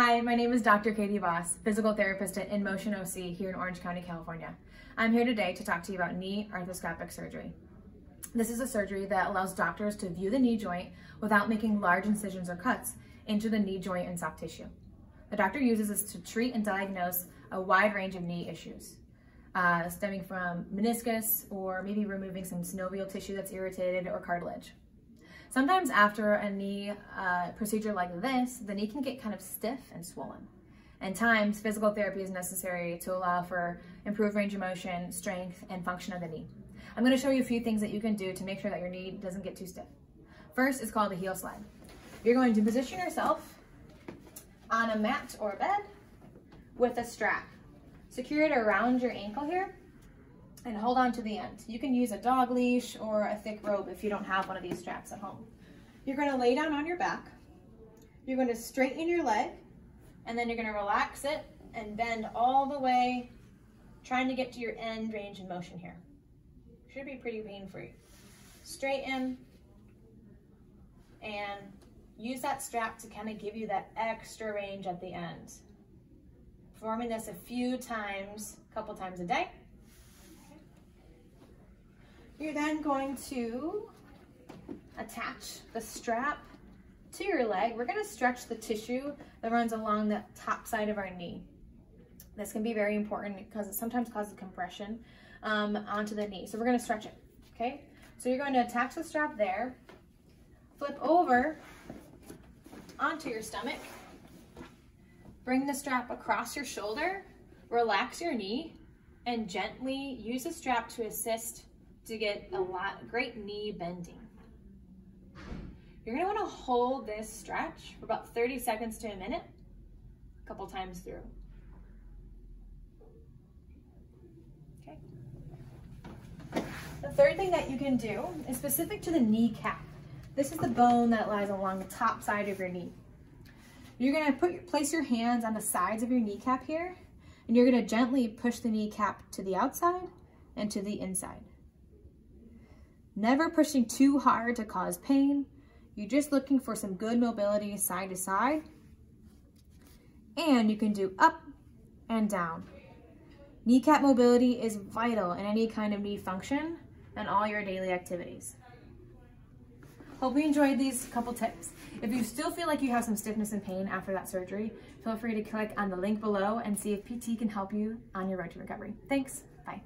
Hi, my name is Dr. Katie Voss, physical therapist at InMotion OC here in Orange County, California. I'm here today to talk to you about knee arthroscopic surgery. This is a surgery that allows doctors to view the knee joint without making large incisions or cuts into the knee joint and soft tissue. The doctor uses this to treat and diagnose a wide range of knee issues, uh, stemming from meniscus or maybe removing some synovial tissue that's irritated or cartilage. Sometimes after a knee uh, procedure like this, the knee can get kind of stiff and swollen. And times, physical therapy is necessary to allow for improved range of motion, strength, and function of the knee. I'm gonna show you a few things that you can do to make sure that your knee doesn't get too stiff. First is called a heel slide. You're going to position yourself on a mat or a bed with a strap. Secure it around your ankle here and hold on to the end. You can use a dog leash or a thick rope if you don't have one of these straps at home. You're gonna lay down on your back. You're gonna straighten your leg and then you're gonna relax it and bend all the way, trying to get to your end range of motion here. Should be pretty pain-free. Straighten and use that strap to kind of give you that extra range at the end. Performing this a few times, a couple times a day. You're then going to attach the strap to your leg. We're gonna stretch the tissue that runs along the top side of our knee. This can be very important because it sometimes causes compression um, onto the knee. So we're gonna stretch it, okay? So you're going to attach the strap there, flip over onto your stomach, bring the strap across your shoulder, relax your knee, and gently use the strap to assist to get a lot great knee bending. You're gonna wanna hold this stretch for about 30 seconds to a minute, a couple times through. Okay. The third thing that you can do is specific to the kneecap. This is the bone that lies along the top side of your knee. You're gonna put place your hands on the sides of your kneecap here, and you're gonna gently push the kneecap to the outside and to the inside. Never pushing too hard to cause pain. You're just looking for some good mobility side to side. And you can do up and down. Kneecap mobility is vital in any kind of knee function and all your daily activities. Hope you enjoyed these couple tips. If you still feel like you have some stiffness and pain after that surgery, feel free to click on the link below and see if PT can help you on your road to recovery. Thanks, bye.